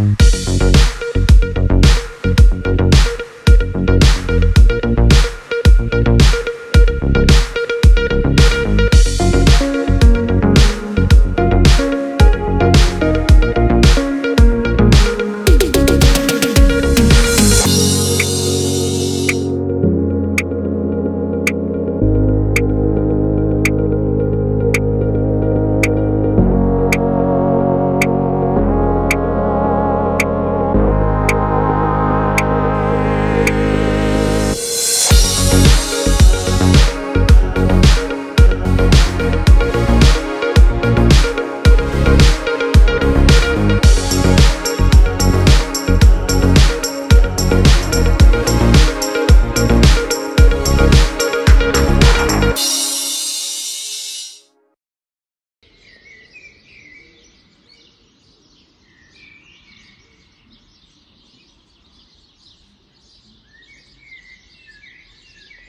down.